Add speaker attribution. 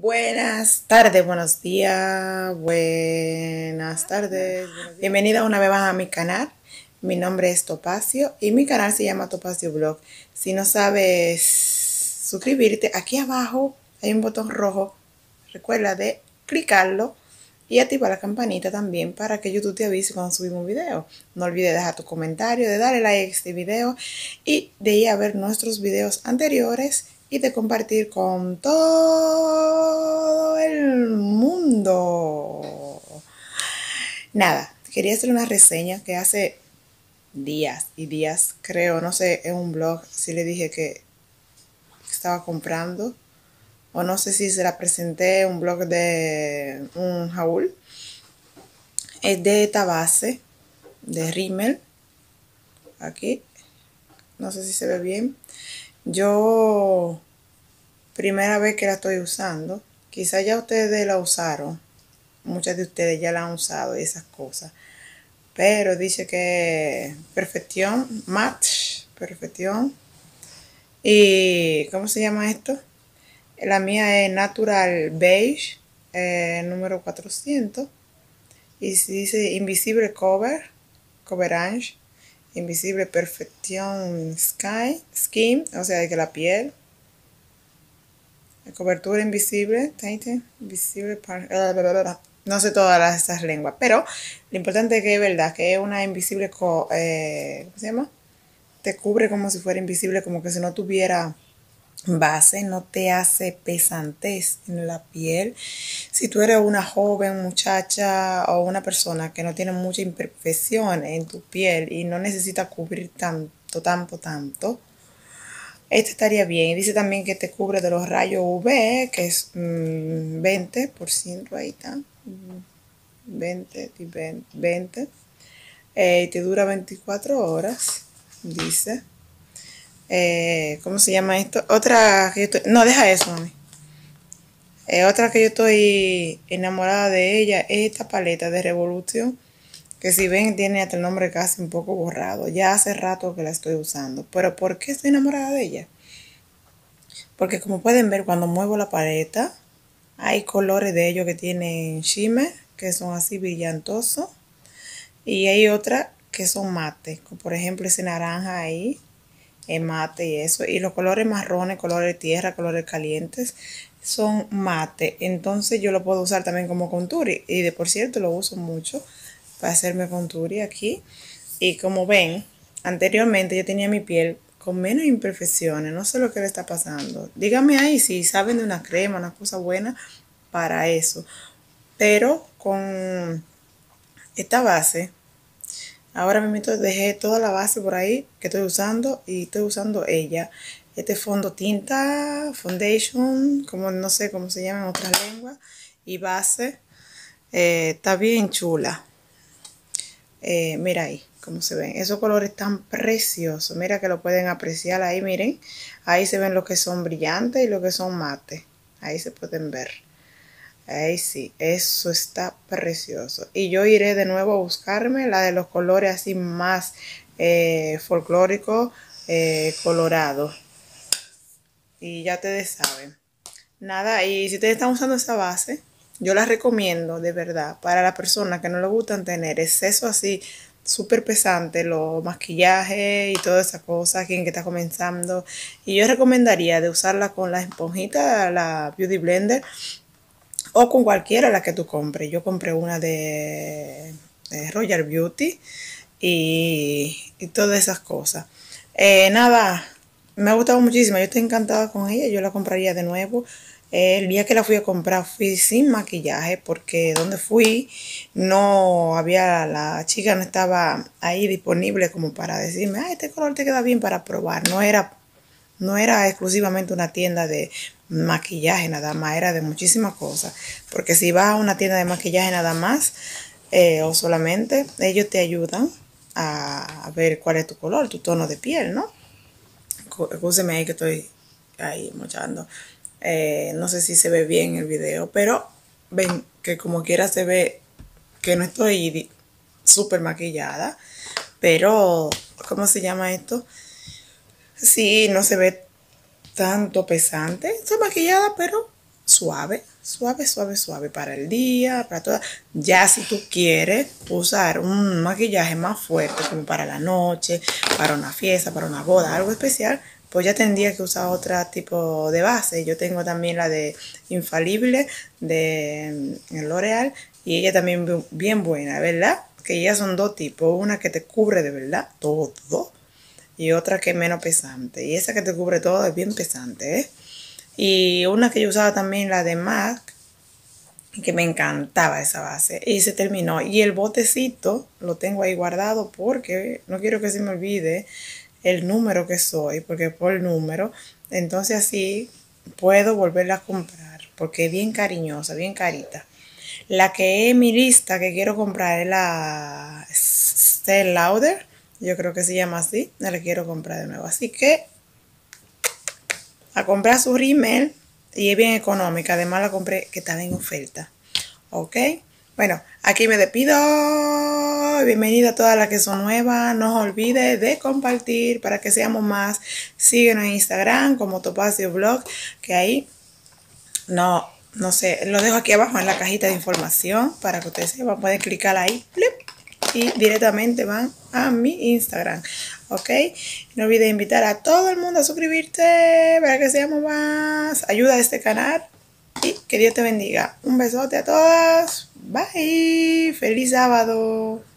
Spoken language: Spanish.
Speaker 1: Buenas tardes, buenos días, buenas tardes. Bienvenida una vez más a mi canal. Mi nombre es Topacio y mi canal se llama Topacio Blog. Si no sabes suscribirte, aquí abajo hay un botón rojo. Recuerda de clicarlo y activar la campanita también para que YouTube te avise cuando subimos un video. No olvides dejar tu comentario, de darle like a este video y de ir a ver nuestros videos anteriores y de compartir con todo el mundo. Nada, quería hacer una reseña que hace días y días, creo, no sé, en un blog, si le dije que estaba comprando, o no sé si se la presenté en un blog de un Jaúl. Es de esta base, de Rimmel, aquí, no sé si se ve bien. Yo, primera vez que la estoy usando, quizá ya ustedes la usaron, muchas de ustedes ya la han usado y esas cosas, pero dice que perfección, match, perfección. ¿Y cómo se llama esto? La mía es Natural Beige, eh, número 400. Y dice Invisible Cover, Coverage invisible perfección sky, skin, o sea, de que la piel, la cobertura invisible, invisible, no sé todas estas lenguas, pero lo importante es que es verdad que es una invisible, eh, ¿cómo se llama? Te cubre como si fuera invisible, como que si no tuviera base, no te hace pesantez en la piel. Si tú eres una joven muchacha o una persona que no tiene mucha imperfección en tu piel y no necesita cubrir tanto, tanto, tanto, este estaría bien. Dice también que te cubre de los rayos UV, que es 20%, mm, ahí está. 20, 20. Eh, y te dura 24 horas, dice. Eh, ¿cómo se llama esto? Otra que yo estoy, no, deja eso. Eh, otra que yo estoy enamorada de ella es esta paleta de Revolution, que si ven tiene hasta el nombre casi un poco borrado. Ya hace rato que la estoy usando. Pero ¿por qué estoy enamorada de ella? Porque como pueden ver cuando muevo la paleta, hay colores de ellos que tienen shimmer, que son así brillantosos. Y hay otras que son mate, como por ejemplo ese naranja ahí, mate y eso. Y los colores marrones, colores tierra, colores calientes son mate. Entonces yo lo puedo usar también como conturi. Y de por cierto lo uso mucho para hacerme conturi aquí. Y como ven, anteriormente yo tenía mi piel con menos imperfecciones. No sé lo que le está pasando. Díganme ahí si saben de una crema, una cosa buena para eso. Pero con esta base Ahora mismo dejé toda la base por ahí que estoy usando y estoy usando ella. Este fondo tinta, foundation, como no sé cómo se llama en otras lenguas, y base. Eh, está bien chula. Eh, mira ahí cómo se ven. Esos colores tan preciosos. Mira que lo pueden apreciar ahí, miren. Ahí se ven lo que son brillantes y lo que son mate. Ahí se pueden ver. Ahí sí, eso está precioso. Y yo iré de nuevo a buscarme la de los colores así más eh, folclóricos, eh, colorados. Y ya ustedes saben. Nada, y si ustedes están usando esa base, yo la recomiendo de verdad para las personas que no le gustan tener exceso así súper pesante, los maquillajes y toda esa cosa, quien que está comenzando. Y yo recomendaría de usarla con la esponjita, la Beauty Blender, o con cualquiera la que tú compres. Yo compré una de, Royal Beauty y, todas esas cosas. Eh, nada, me ha gustado muchísimo. Yo estoy encantada con ella. Yo la compraría de nuevo. el día que la fui a comprar fui sin maquillaje porque donde fui no había, la chica no estaba ahí disponible como para decirme, ah, este color te queda bien para probar. No era, no era exclusivamente una tienda de maquillaje nada más, era de muchísimas cosas. Porque si vas a una tienda de maquillaje nada más eh, o solamente, ellos te ayudan a, ver cuál es tu color, tu tono de piel, ¿no? Escúcheme ahí que estoy ahí mochando. Eh, no sé si se ve bien el video, pero ven que como quiera se ve que no estoy súper maquillada, pero ¿cómo se llama esto? Sí, no se ve tanto pesante. Está maquillada, pero suave. suave, suave, suave para el día, para toda. Ya si tú quieres usar un maquillaje más fuerte, como para la noche, para una fiesta, para una boda, algo especial, pues ya tendría que usar otro tipo de base. Yo tengo también la de Infalible de mm, L'Oreal y ella también bien buena, ¿verdad? Que ellas son dos tipos, una que te cubre de verdad todo y otra que es menos pesante. Y esa que te cubre todo es bien pesante, ¿eh? Y una que yo usaba también, la de MAC, que me encantaba esa base. Y se terminó. Y el botecito lo tengo ahí guardado porque no quiero que se me olvide el número que soy, porque por el número, entonces así puedo volverla a comprar, porque es bien cariñosa, bien carita. La que es mi lista que quiero comprar es la Stella Lauder, yo creo que se llama así, no la quiero comprar de nuevo. Así que a comprar su rímel y es bien económica, además la compré que estaba en oferta. ¿Ok? Bueno, aquí me despido. Bienvenida a todas las que son nuevas. No os olvide de compartir para que seamos más. Síguenos en Instagram como Topacio Blog, que ahí no, no sé, lo dejo aquí abajo en la cajita de información para que ustedes sepan. Pueden clicar ahí y directamente van a mi Instagram. ¿Ok? No olvides invitar a todo el mundo a suscribirte para que seamos más. Ayuda a este canal y que Dios te bendiga. Un besote a todas. Bye. Feliz sábado.